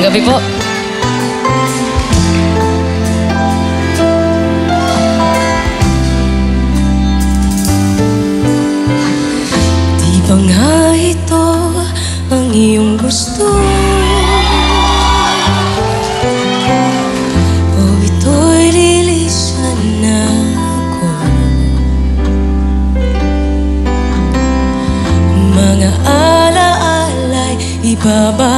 Magandang gabi po. Di ba nga ito ang iyong gusto? O ito'y lilisan na ako? Mga alaala'y ibabaon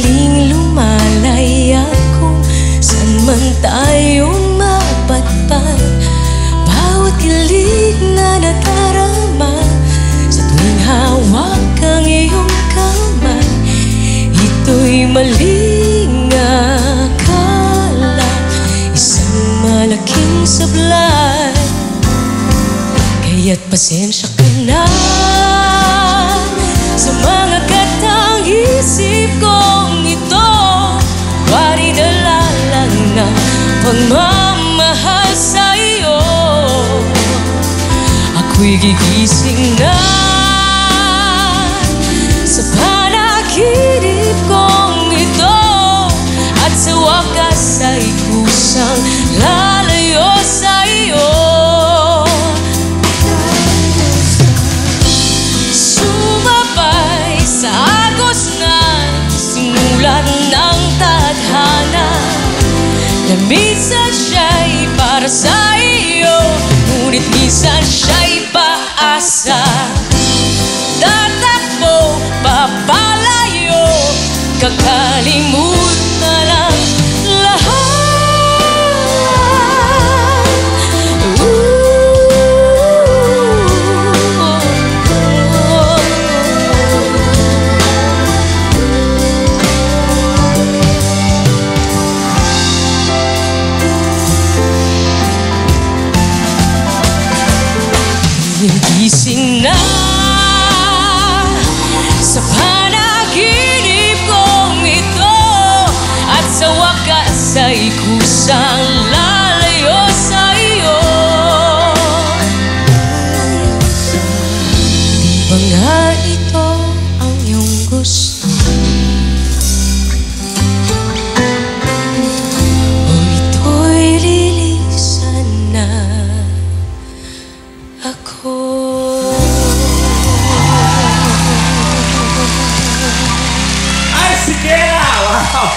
sandaling lumalaya Kung saan man tayong mapadpad Bawat kilig na nadarama Sa tuwing hawak ang iyong kamay Ito'y maling akala Isang malaking sablay. Kaya't pasensya ka na Sa mga katang isip pagmamahal sa iyo Ako'y gigising na Sa panaginip kong ito At sa wakas ay kusang lalayo sa iyo Sumabay sa agos na tadhana Na minsan siya'y para sa iyo Ngunit minsan siya'y paasa Tatakbo, papalayo Kakalimut Gising na sa panaginip kong ito At sa wakas ay kusang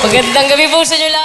Magandang gabi po sa inyo lahat.